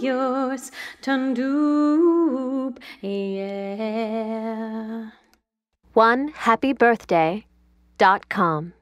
yours dan doop yeah. One happy birthday dot com.